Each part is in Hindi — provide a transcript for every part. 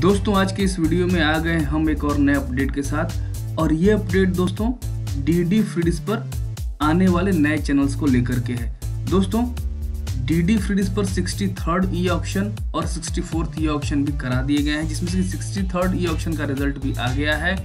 दोस्तों, आज के इस वीडियो में आ गए हम एक और नए अपडेट के साथ। और ये अपडेट दोस्तों डी डी फ्रीडिस पर आने वाले नए चैनल्स को लेकर के है। दोस्तों डी डी फ्रीडिस पर सिक्सटी थर्ड ई ऑप्शन और सिक्सटी फोर्थ ई ऑप्शन भी करा दिए गए हैं, जिसमें से सिक्सटी थर्ड ई ऑप्शन का रिज़ल्ट भी आ गया है।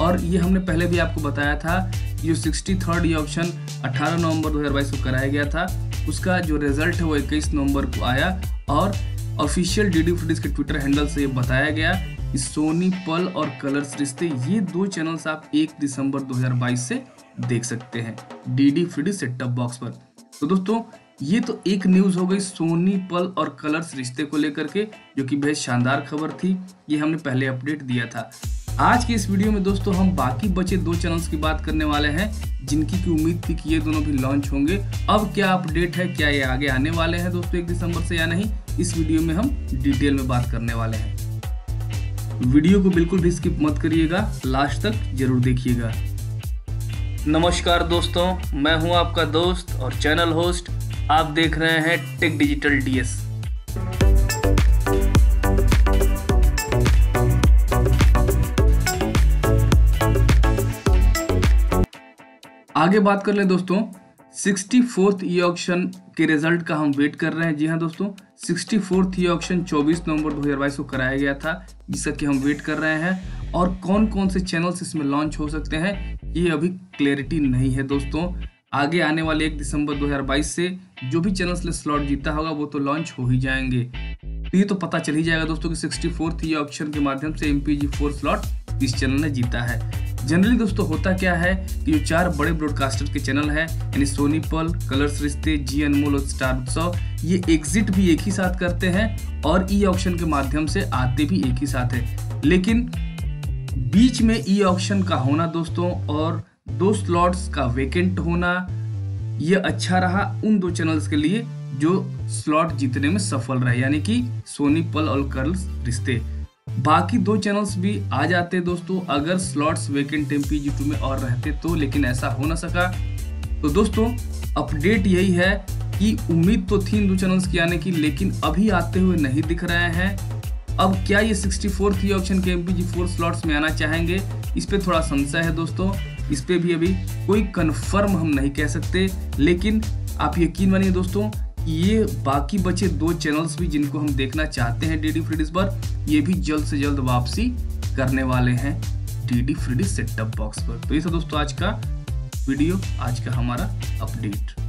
और ये हमने पहले भी आपको बताया था जो सिक्सटी थर्ड ई ऑप्शन अठारह नवंबर 2022 को कराया गया था। उसका जो रिज़ल्ट है वो इक्कीस नवंबर को आया और official D D Free Dish के ट्विटर हैंडल से बताया गया कि सोनी पल और कलर्स रिश्ते ये दो चैनल्स आप 1 दिसंबर 2022 से देख सकते हैं डी डी सेटअप बॉक्स पर। तो दोस्तों, ये तो एक न्यूज़ हो गई सोनी पल और कलर्स रिश्ते को लेकर के, जो कि बेहद शानदार खबर थी। ये हमने पहले अपडेट दिया था। आज के इस वीडियो में दोस्तों हम बाकी बचे दो चैनल्स की बात करने वाले हैं, जिनकी की उम्मीद थी कि ये दोनों भी लॉन्च होंगे। अब क्या अपडेट है, क्या ये आगे आने वाले हैं दोस्तों एक दिसंबर से या नहीं, इस वीडियो में हम डिटेल में बात करने वाले हैं। वीडियो को बिल्कुल भी स्किप मत करिएगा लास्ट तक ज़रूर देखिएगा। नमस्कार दोस्तों, मैं हूँ आपका दोस्त और चैनल होस्ट आप देख रहे हैं टेक डिजिटल डीएस आगे बात कर ले दोस्तों सिक्सटी फोर्थ ई ऑक्शन के रिज़ल्ट का हम वेट कर रहे हैं। जी हाँ दोस्तों सिक्सटी फोर्थ ई ऑक्शन चौबीस नवंबर 2022 को कराया गया था, जिसका कि हम वेट कर रहे हैं। और कौन कौन से चैनल्स इसमें लॉन्च हो सकते हैं, ये अभी क्लैरिटी नहीं है दोस्तों। आगे आने वाले एक दिसंबर 2022 से जो भी चैनल्स ने स्लॉट जीता होगा, वो तो लॉन्च हो ही जाएँगे। तो ये तो पता चल ही जाएगा दोस्तों कि सिक्सटी फोर्थ ई ऑप्शन के माध्यम से M P G four slot इस चैनल ने जीता है। जनरली दोस्तों होता क्या है कि जो चार बड़े ब्रॉडकास्टर के चैनल है, यानी सोनी पल कलर्स रिश्ते जी अनमोल और स्टार उत्सव ये एग्जिट भी एक ही साथ करते हैं और ई ऑप्शन के माध्यम से आते भी एक ही साथ है। लेकिन बीच में ई ऑप्शन का होना दोस्तों और दो स्लॉट्स का वेकेंट होना, ये अच्छा रहा उन दो चैनल्स के लिए जो स्लॉट जीतने में सफल रहे, यानी कि सोनी पल और कर्ल्स रिश्ते बाकी दो चैनल्स भी आ जाते दोस्तों, अगर स्लॉट्स वेकेंट एम पी में और रहते तो लेकिन ऐसा हो ना सका। तो दोस्तों अपडेट यही है कि उम्मीद तो थी इन दो चैनल्स की आने की, लेकिन अभी आते हुए नहीं दिख रहे हैं। अब क्या ये सिक्सटी फोर्थ ऑप्शन के एम पी फोर स्लॉट्स में आना चाहेंगे? इस पर थोड़ा संशय है दोस्तों। इस पे भी अभी कोई कन्फर्म हम नहीं कह सकते, लेकिन आप यकीन मानिए दोस्तों ये बाकी बचे दो चैनल्स भी जिनको हम देखना चाहते हैं डी डी फ्रीडिस पर ये भी जल्द से जल्द वापसी करने वाले हैं D D free dish setup box पर। तो ये था दोस्तों आज का वीडियो आज का हमारा अपडेट